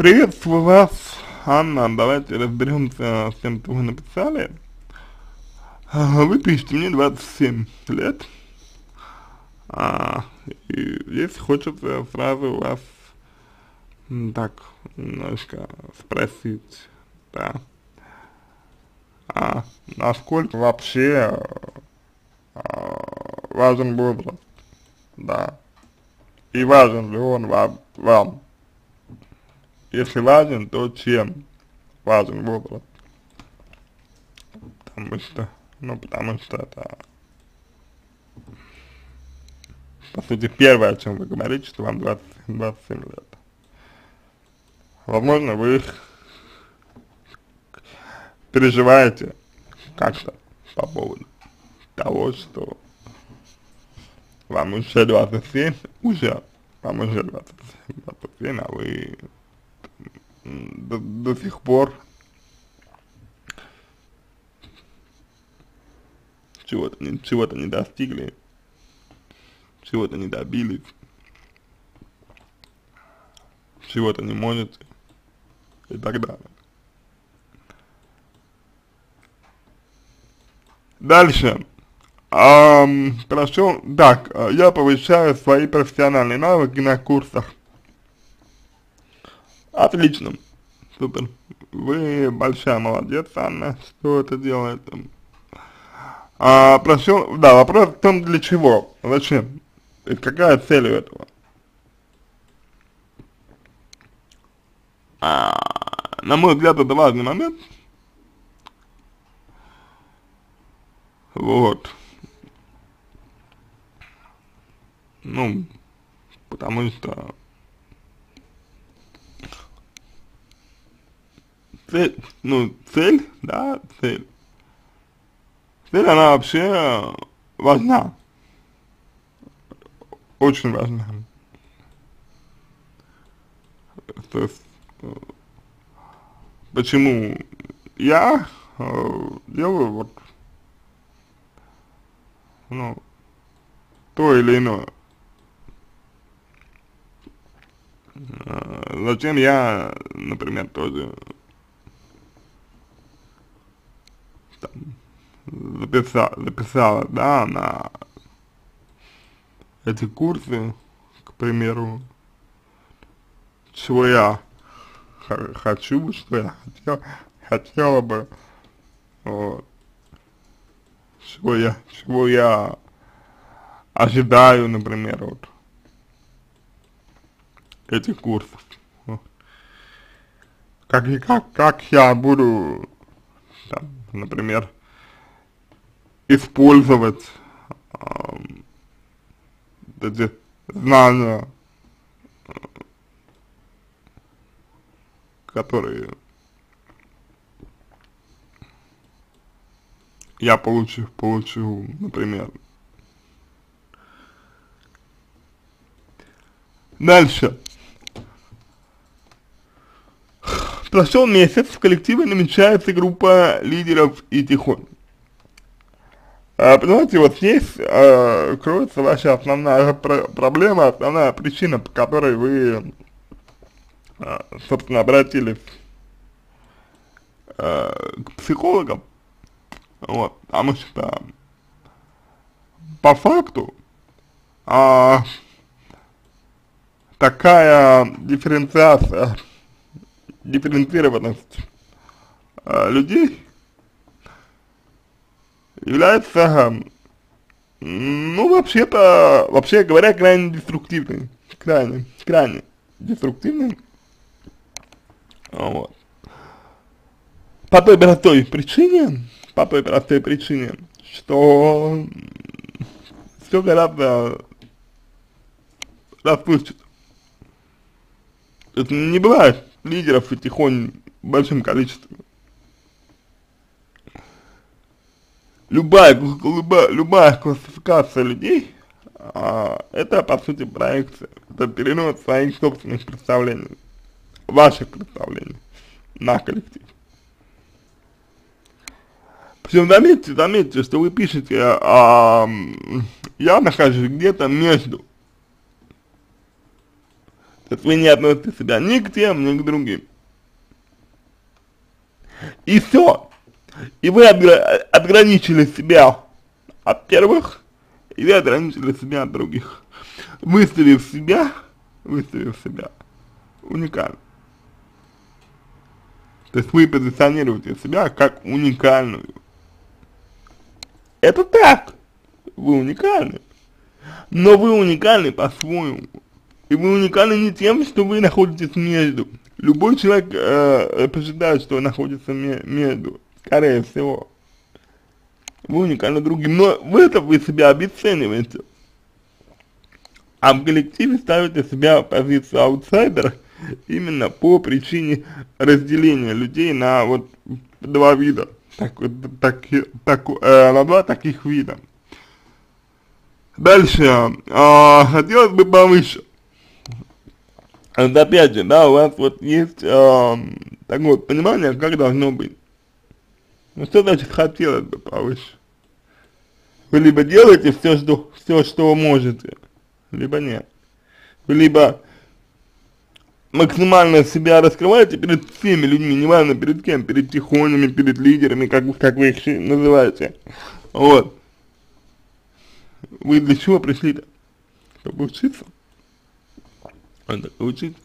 Приветствую вас, Анна. Давайте разберемся с тем, что вы написали. Вы пишете, мне 27 лет. А, и здесь хочется сразу вас так немножко спросить, да. А насколько вообще а, важен возраст, да. И важен ли он вам, вам? Если важен, то чем важен возраст? Потому что, ну, потому что это, по сути, первое, о чем вы говорите, что вам 20, 27 лет. Возможно, вы переживаете как-то по поводу того, что вам уже 27, уже, вам уже 27, 27 а вы до, до сих пор чего-то чего-то не достигли, чего-то не добились, чего-то не можете и так далее. Дальше. Ам, хорошо, так, а, я повышаю свои профессиональные навыки на курсах. Отлично, супер. Вы большая молодец, Анна, что это делаете. А, прошу, да, вопрос в том, для чего, зачем, есть какая цель у этого. А, на мой взгляд, это важный момент. Вот. Ну, потому что цель, ну, цель, да, цель. Цель, она вообще важна. Очень важна. То есть, почему я делаю вот, ну, то или иное. Зачем я, например, тоже там, записал, записала, да, на эти курсы, к примеру, чего я хочу, что я хотел, хотела бы, вот, чего я, чего я ожидаю, например, вот, этих курсов. Как, как, как я буду, там, например, использовать ам, эти знания, э, которые я получу, получу, например. Дальше. Прошел месяц, в коллективе намечается группа лидеров и тихон. А, понимаете, вот здесь а, кроется ваша основная про проблема, основная причина, по которой вы, а, собственно, обратились а, к психологам. Вот, потому что по факту а, такая дифференциация, дифференцированность а, людей является, ну, вообще-то, вообще говоря, крайне деструктивной, крайне, крайне деструктивной, вот. По той простой причине, по той простой причине, что все гораздо расплывчато. То есть не бывает лидеров и тихонь большим количеством. Любая, любая, любая классификация людей, а, это по сути проекция, это перенос своих собственных представлений, ваших представлений на коллектив. Причем заметьте, заметьте, что вы пишете, а, я нахожусь где-то между. То вы не относите себя ни к тем, ни к другим. И все. И вы отгра отграничили себя от первых, и вы ограничили себя от других. Выставив себя, выставив себя уникально. То есть вы позиционируете себя как уникальную. Это так, вы уникальны. Но вы уникальны по-своему. И вы уникальны не тем, что вы находитесь между. Любой человек э, посчитает, что находится между, скорее всего. Вы уникальны другим, но в этом вы себя обесцениваете. А в коллективе ставите себя в позицию аутсайдера именно по причине разделения людей на вот два вида, так, так, так, э, на два таких вида. Дальше, э, хотелось бы повыше. Вот опять же, да, у вас вот есть э, такое понимание, как должно быть. Ну что значит хотелось бы повыше? Вы либо делаете все, что, все, что можете, либо нет. Вы либо максимально себя раскрываете перед всеми людьми, неважно перед кем, перед тихонями, перед лидерами, как, как вы их называете. Вот. Вы для чего пришли-то? Чтобы учиться? Вот, учиться.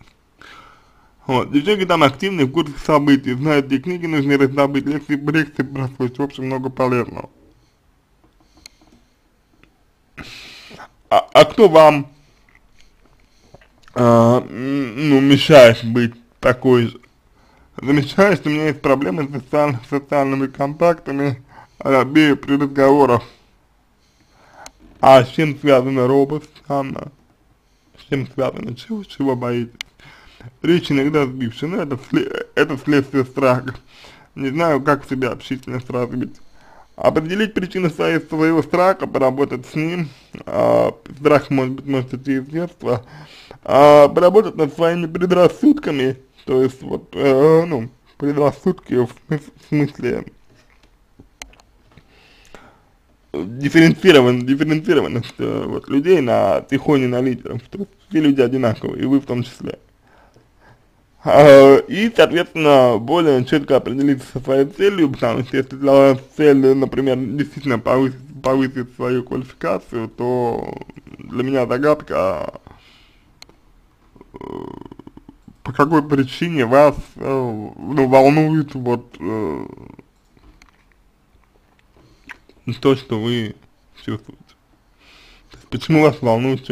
Вот, девчонки там активны в курсе событий, знают, где книги нужны раздобыть, лекции, лекции прослушать, в общем, много полезного. А, а кто вам а, ну, мешает быть такой же. Замечаю, что у меня есть проблемы с социаль социальными контактами, робею при разговорах. А с чем связана робость, Анна? Чем связано? Чего, чего боитесь? Речь иногда сбившая, но это, это следствие страха. Не знаю, как себя общительность развить. Определить причины своей, своего страха, поработать с ним, а, страх может быть может идти из детства, а, поработать над своими предрассудками, то есть вот, э, ну, предрассудки в, в смысле дифференцирован, дифференцированность э, вот, людей на тихоне на лидеров, то есть все люди одинаковые, и вы в том числе. А, и, соответственно, более четко определиться со своей целью, потому что если для вас цель, например, действительно повысить, повысить свою квалификацию, то для меня загадка, э, по какой причине вас э, ну, волнует вот то, что вы чувствуете. Почему вас волнует,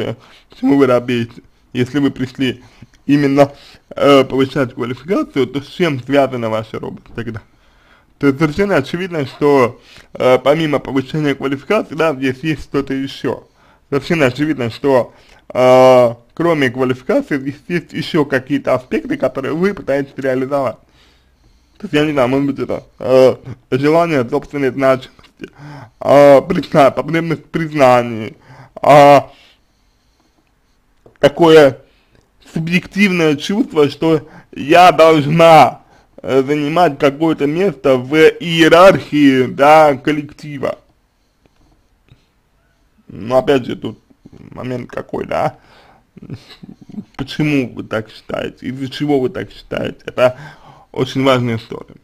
почему вы робеете, если вы пришли именно э, повышать квалификацию, то с чем связана ваша робость тогда? То есть совершенно очевидно, что э, помимо повышения квалификации, да, здесь есть что-то еще. Совершенно очевидно, что э, кроме квалификации здесь есть еще какие-то аспекты, которые вы пытаетесь реализовать. То есть, я не знаю, может быть, это э, желание собственной значимости, э, призна, потребность в признании, э, такое субъективное чувство, что я должна э, занимать какое-то место в иерархии, да, коллектива. Но опять же, тут момент какой, да, почему вы так считаете, из-за чего вы так считаете, это очень важная история.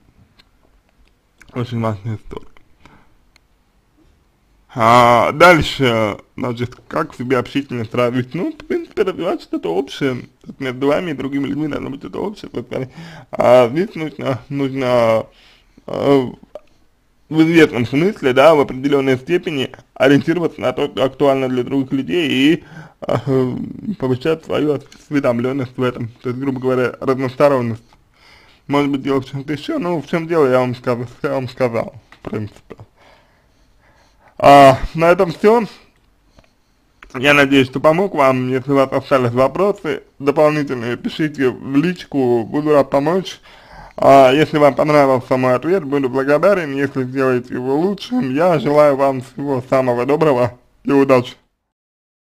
Очень важная история. А дальше, значит, как в себе общительность развить? Ну, в принципе, развивать что-то общее. Между вами и другими людьми должно быть что-то общее. А здесь нужно, нужно э, в известном смысле, да, в определенной степени ориентироваться на то, что актуально для других людей и э, повышать свою осведомленность в этом. То есть, грубо говоря, разносторонность. Может быть, дело в чем-то еще, но в чем дело, я вам, сказ я вам сказал, в принципе. А, на этом все. Я надеюсь, что помог вам. Если у вас остались вопросы дополнительные, пишите в личку, буду рад помочь. А, если вам понравился мой ответ, буду благодарен. Если сделаете его лучшим, я желаю вам всего самого доброго и удачи.